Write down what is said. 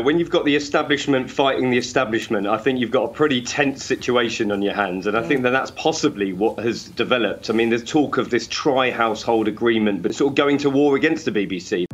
When you've got the establishment fighting the establishment, I think you've got a pretty tense situation on your hands. And I think that that's possibly what has developed. I mean, there's talk of this tri household agreement, but sort of going to war against the BBC.